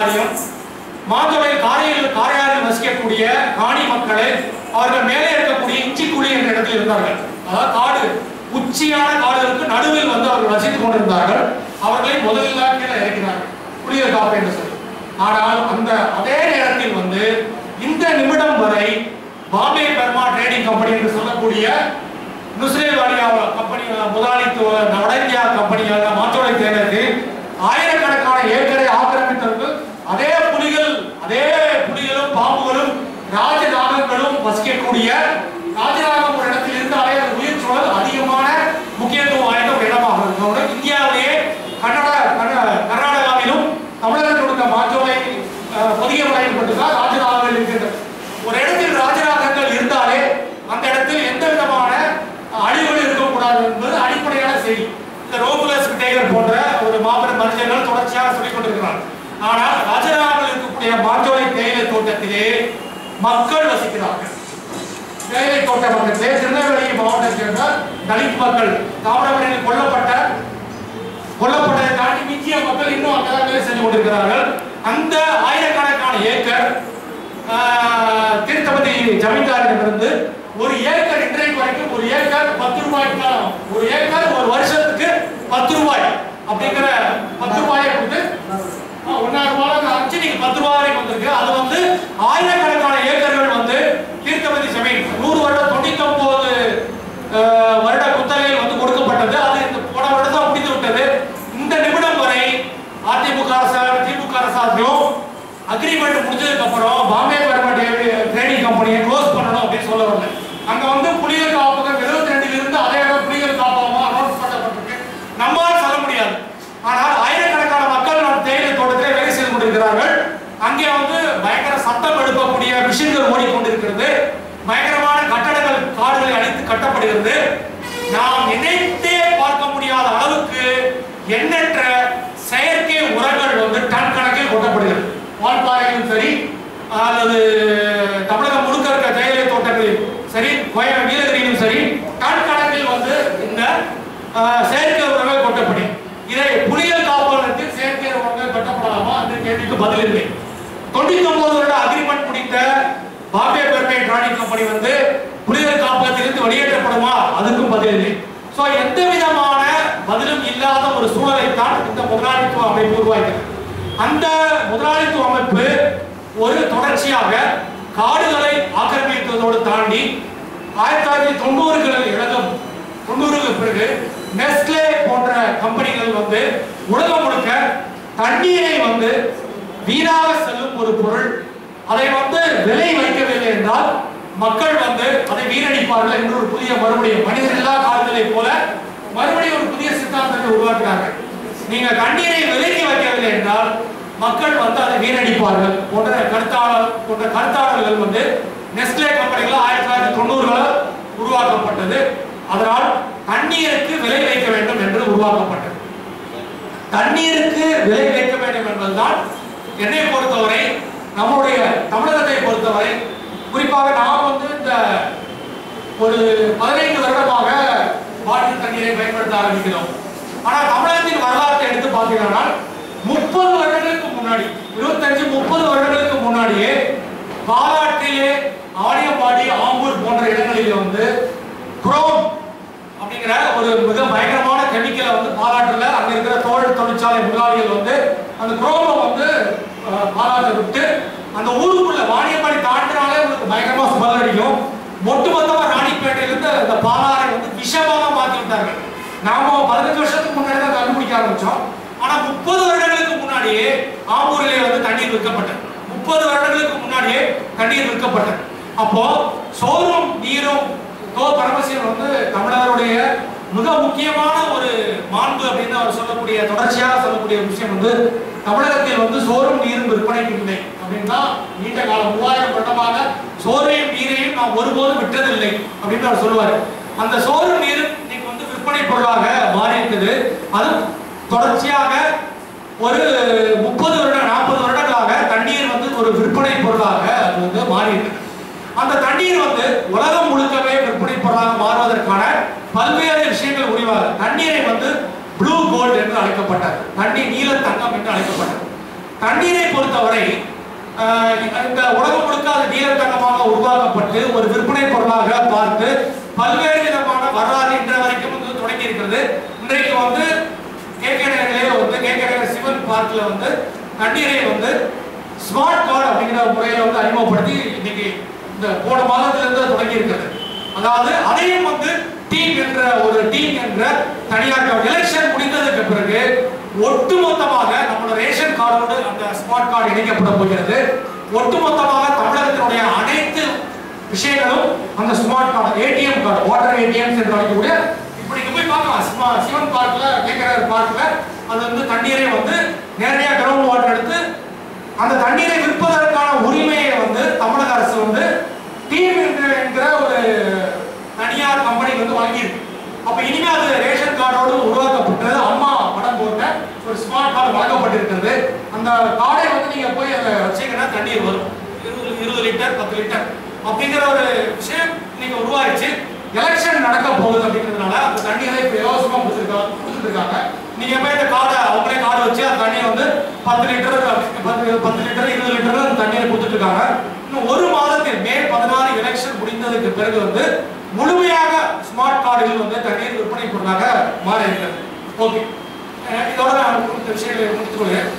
காரியம் காரையில் காரையாரில் வசிக்கக்கூடிய காணி மக்களை அவர்கள் மேலே இருக்கக்கூடிய இஞ்சிக்குழி என்ற இடத்தில் இருந்தார்கள். அதாவது காடு உச்சியான காடுகளுக்கு நடுவில் வந்து அவர்கள் வசித்துக் கொண்டிருந்தார்கள். அவர்களை முதலில் கீழே இறக்கினார்கள். புலிகள் காப்பு என்று சொல்லி. ஆனால் அந்த அதே நேரத்தில் வந்து இந்த நிமிடம் வரை பாம்பே பர்மா ட்ரேடிங் கம்பெனி என்று சொல்லக்கூடிய நுஸ்ரேல் வாலியா கம்பெனி முதலாளித்துவ வட இந்தியா கம்பெனியாக மாற்றோலை தேர்ந்தெடுத்து ஆயிரக்கணக்கான ஏக்கரை ஆக்கிரமித்தவர்கள் அதே புலிகள் அதே புலிகளும் பாம்புகளும் ராஜநாகங்களும் இருக்கக்கூடிய ராஜநாகம் ஒரு இடத்தில் இருந்தாலே அது உயிர் சூழல் அதிகமான முக்கியத்துவம் வாய்ந்த ஒரு இடமாக இருக்கும் இந்தியாவிலேயே கன்னட கர்நாடகாவிலும் தமிழகத்தில் உள்ள மாற்றோலை பொதிய முறையில் மட்டும்தான் ராஜநாகங்கள் இருக்கின்றன ஒரு இடத்தில் ராஜநாகங்கள் இருந்தாலே அந்த இடத்தில் எந்த விதமான அழிவுகள் இருக்கக்கூடாது என்பது அடிப்படையான செய்தி. இந்த ரோகுலஸ் டேகர் போன்ற ஒரு மாபெரும் மனிதர்கள் தொடர்ச்சியாக சொல்லிக் கொண்டிருக்கிறார் ஆனால் ராஜராமல் இருக்கக்கூடிய மாஞ்சோலை தேயிலை தோட்டத்திலே மக்கள் வசிக்கிறார்கள். தேயிலை தோட்ட பக்கத்திலே திருநெல்வேலி மாவட்டத்தை சேர்ந்த தலித் மக்கள் தாமிரபரணியில் கொல்லப்பட்ட கொல்லப்பட்டதை தாண்டி மிஞ்சிய மக்கள் இன்னும் அங்கதான் வேலை செஞ்சு கொண்டிருக்கிறார்கள். அந்த ஆயிரக்கணக்கான ஏக்கர் ஆஹ், தீர்த்தபதி ஜமீன்தாரிடமிருந்து ஒரு ஏக்கர் இன்றைக்கு வரைக்கும் ஒரு ஏக்கர் பத்து ரூபாய்க்கு தான் ஒரு ஏக்கர் ஒரு வருஷத்துக்கு பத்து ரூபாய் அப்படிங்கிற பத்து ரூபாயை கொடுத்து ஆஹ், ஒன்னாயிரம் ரூபாய் அடிச்சு நீங்க பத்து ரூபாய் வரைக்கும் வந்திருக்கு அது வந்து ஆயிரக்கணக்கான ஏக்கர்கள் வந்து தீர்த்தபதி ஜமீன் நூறு வருடம் தொண்ணூத்தி ஒன்பது வருட குத்தகையில் வந்து கொடுக்கப்பட்டது அது இந்த போன வருடம் தான் முடிந்து விட்டது இந்த நிமிடம் வரை அதிமுக அரசாங்கம் திமுக அரசாங்கம் அக்ரிமெண்ட் முடிஞ்சதுக்கு அப்புறம் பாம்பே பர்மா ட்ரேடிங் கம்பெனியை க்ளோஸ் பண்ணணும் அப்படின்னு சொல்ல வரல அங்க வந்து புலிகள் காப்பகம் எழுபத்தி ரெண்டுல இருந்து அதே இடம் புலிகள் காப்பகமா அனௌன்ஸ் பண்ணப்பட்டிருக்கு. நம்மால் சொல்ல முடியாது. ஆனால் ஆயிரக்கணக்கான மக்கள் நம் தேயிலை தோட்டத்திலே வேலை செய்து கொண்டிருக்கிறார்கள். அங்கே வந்து பயங்கர சத்தம் எழுப்பக்கூடிய மிஷின்கள் ஓடிக்கொண்டிருக்கிறது. பயங்கரமான கட்டடங்கள் காடுகளை அழித்து கட்டப்படுகிறது. நாம் நினைத்தே மணி வந்து புலிகள் காப்பகத்திலிருந்து வெளியேற்றப்படுமா? அதுக்கும் பதில் இல்லை. ஸோ எந்த விதமான பதிலும் இல்லாத ஒரு சூழலை தான் இந்த முதலாளித்துவ அமைப்பு உருவாக்கிறது அந்த முதலாளித்துவ அமைப்பு ஒரு தொடர்ச்சியாக காடுகளை ஆக்கிரமித்ததோடு தாண்டி ஆயிரத்தி தொள்ளாயிரத்தி தொண்ணூறுகளில் இழக்கும் தொண்ணூறுக்கு பிறகு நெஸ்லே போன்ற கம்பெனிகள் வந்து உலகம் முழுக்க தண்ணீரை வந்து வீணாக செல்லும் ஒரு பொருள். அதை வந்து விலை வைக்கவில்லை என்றால் மக்கள் வந்து அதை வீணடிப்பார்கள் என்று ஒரு புதிய மறுபடியும் இல்லா காலங்களை போல மறுபடியும் ஒரு புதிய சித்தாந்தத்தை உருவாக்குறாங்க. நீங்க கண்ணீரை விலகி வைக்கவில்லை என்றால் மக்கள் வந்து அதை வீணடிப்பார்கள். போன்ற கருத்தாளர் போன்ற கருத்தாளர்கள் வந்து நெஸ்லே கம்பெனிகள் ஆயிரத்தி தொள்ளாயிரத்தி தொண்ணூறுகளில் உருவாக்கப்பட்டது. அதனால் தண்ணீருக்கு விலை வைக்க வேண்டும் என்று உருவாக்கப்பட்டது. தண்ணீருக்கு விலை வைக்க வேண்டும் என்பதுதான் என்னை பொறுத்தவரை நம்முடைய தமிழகத்தை பொறுத்தவரை குறிப்பாக நாம் வந்து இந்த ஒரு பதினைந்து வருடமாக பாட்டில் தண்ணீரை பயன்படுத்த ஆரம்பிக்கிறோம். ஆனால் தமிழகத்தின் வரலாற்றை எடுத்து பார்த்தீங்கன்னா முப்பது வருடங்களுக்கு முன்னாடி இருபத்தஞ்சு முப்பது வருடங்களுக்கு முன்னாடியே பாலாற்றிலே ஆடியம்பாடி ஆம்பூர் போன்ற இடங்களில் வந்து குரோம் அப்படிங்கிற ஒரு மிக பயங்கரமான கெமிக்கலை வந்து பாலாற்றில் அங்க இருக்கிற தோல் தொழிற்சாலை முதலாளிகள் வந்து அந்த குரோமை வந்து பாலாற்றை விட்டு அந்த ஊருக்குள்ள வாணியம்பாடி தாண்டினாலே ஆரம்பிச்சோம் ஆனா முப்பது வருடங்களுக்கு முன்னாடியே ஆம்பூரிலே வந்து தண்ணீர் விற்கப்பட்டது. முப்பது வருடங்களுக்கு முன்னாடியே தண்ணீர் விற்கப்பட்டது. அப்போ சோறும் நீரும் தோ பரமசிவன் வந்து தமிழருடைய மிக முக்கியமான ஒரு மாண்பு அப்படின்னு அவர் சொல்லக்கூடிய தொடர்ச்சியாக சொல்லக்கூடிய விஷயம் வந்து தமிழகத்தில் வந்து சோறும் நீரும் விற்பனைக்கு இல்லை அப்படின்னா நீண்ட காலம் மூவாயிரம் வருடமாக சோறையும் நீரையும் நாம் ஒருபோதும் விட்டதில்லை அப்படின்னு அவர் சொல்லுவார். அந்த சோறும் நீரும் இன்னைக்கு வந்து விற்பனை பொருளாக மாறி இருக்குது அது தொடர்ச்சியாக ஒரு முப்பது வருடம் நாற்பது வருடங்களாக தண்ணீர் வந்து ஒரு விற்பனை பொருளாக அது வந்து மாறி இருக்குது அந்த தண்ணீர் வந்து உலகம் முழுக்கவே விற்பனை பொருளாக மாறுவதற்கான பல்வேறு விஷயங்கள் முடிவாக தண்ணீரை வந்து ப்ளூ கோல்டு என்று அழைக்கப்பட்டது. தண்ணீர் நீல தங்கம் என்று அழைக்கப்பட்டது. தண்ணீரை பொறுத்தவரை இந்த உலகம் முழுக்க நீல தங்கமாக உருவாக்கப்பட்டு ஒரு விற்பனை பொருளாக பார்த்து பல்வேறு விதமான வரலாறு இன்ற வரைக்கும் வந்து தொடங்கி இருக்கிறது. இன்றைக்கு வந்து கேகே வந்து கேகே சிவன் பார்க்கில் வந்து தண்ணீரை வந்து ஸ்மார்ட் கார்டு அப்படிங்கிற முறையில வந்து அறிமுகப்படுத்தி இன்னைக்கு இந்த போன மாதத்திலிருந்து தொடங்கி இருக்கிறது. அதாவது அதையும் வந்து டீம் என்ற ஒரு டீம் என்ற தனியார் எலெக்ஷன் முடிந்ததுக்கு பிறகு ஒட்டுமொத்தமாக நம்மளோட ரேஷன் கார்டோடு அந்த ஸ்மார்ட் கார்டு இணைக்கப்பட போகிறது. ஒட்டுமொத்தமாக தமிழகத்தினுடைய அனைத்து விஷயங்களும் அந்த smart card ATM card water ATM என்று அழைக்கக்கூடிய இப்படி போய் பார்க்கலாம். சிவன் பார்க்ல கேட்கிற பார்க்ல அது வந்து தண்ணீரை வந்து நேரடியா கிரவுண்ட் வாட்டர் எடுத்து அந்த தண்ணீரை விற்பதற்கான உரிமையை வந்து தமிழக அரசு வந்து டீம் என்கிற என்கிற ஒரு தனியார் கம்பெனி வந்து வாங்கியிருக்கு. அப்ப இனிமே அது ரேஷன் கார்டோடு உருவாக்கப்பட்டது அம்மா படம் போட்ட ஒரு ஸ்மார்ட் கார்டு வழங்கப்பட்டிருக்கிறது அந்த கார்டை வந்து நீங்க போய் அதை வச்சீங்கன்னா தண்ணீர் வரும். இருபது இருபது லிட்டர் பத்து லிட்டர் அப்படிங்கிற ஒரு விஷயம் நீங்க உருவாயிடுச்சு. எலெக்ஷன் நடக்க போகுது அப்படிங்கிறதுனால அந்த தண்ணியை இப்ப இலவசமா கொடுத்துருக்காங்க கொடுத்துருக்காங்க நீங்க போய் இந்த கார்டை அவங்களே கார்டு வச்சு அந்த தண்ணியை வந்து பத்து லிட்டர் பத்து பத்து லிட்டர் இருபது லிட்டர் அந்த தண்ணியை கொடுத்துட்டு இருக்காங்க. இன்னும் ஒரு மாதத்தில் மே பதினாறு எலெக்ஷன் முடிந்ததுக்கு பிறகு வந்து முழுமையாக ஸ்மார்ட் கார்டுகள் வந்து தண்ணீர் விற்பனை பொருளாக மாறி இருக்கிறது ஓகே இதோட நான் இந்த விஷயங்களை முடித்துக்கொள்கிறேன்